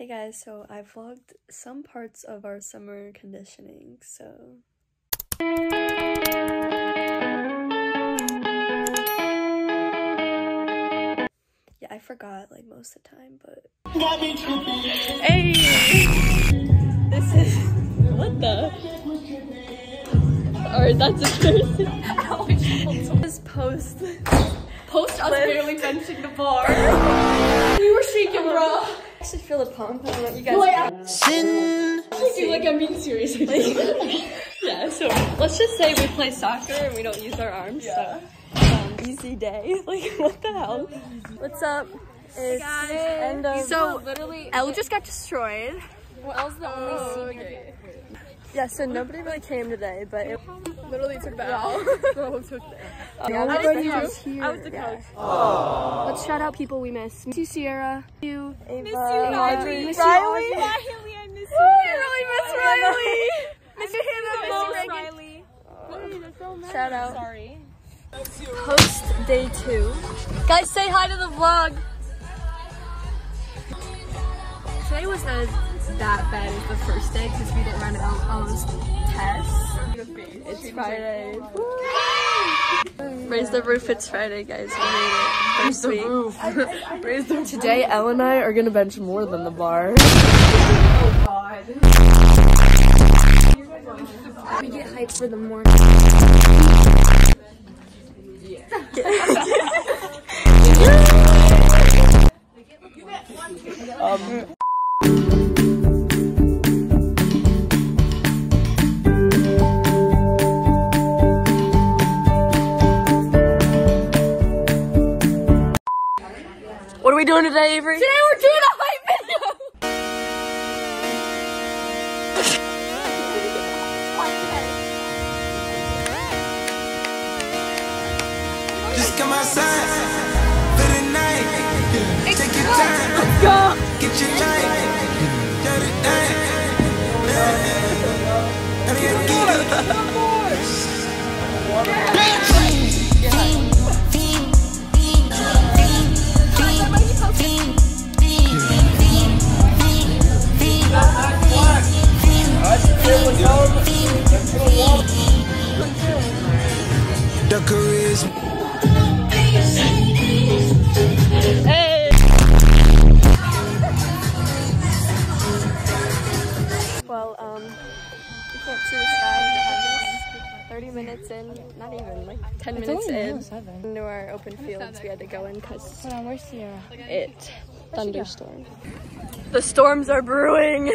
Hey guys, so I vlogged some parts of our summer conditioning, so. Yeah, I forgot like most of the time, but. Hey! This is. What the? Or that's a person. This post. Post us barely benching the bar. we were shaking raw. I actually feel the pump. I don't know what you guys. I feel like I'm being serious. Yeah, so let's just say we play soccer and we don't use our arms. So, um, easy day. Like, what the hell? What's up? It's end of. so literally, Elle just got destroyed. Elle's the only senior. Yeah, so nobody really came today, but it Literally took the L. Bro took the Everybody Everybody was here. I was the yeah. Let's shout out people we miss. Miss you, Sierra. You. Ava, Miss you, Riley. Miss you, Riley. Riley, I miss I really miss Riley. miss you, Hannah. Miss you. Riley. Shout out. Sorry. Post day two. Guys, say hi to the vlog. Today was not that bad as the first day because we didn't run those tests. It's Friday. Raise the roof. It's Friday, guys. We made it. Raise the roof. Raise the Today, Elle and I are gonna bench more than the bar. Oh god. We get hyped for the morning. What are we doing today, Avery? Today we're doing a hype video. Just come outside for the night. Take your time. Let's go. The charisma. Well, um, you can't see the sky 30 minutes in, not even, like 10 minutes in, into our open fields we had to go in because Hold on, where's Sierra? it thunderstormed. The storms are brewing.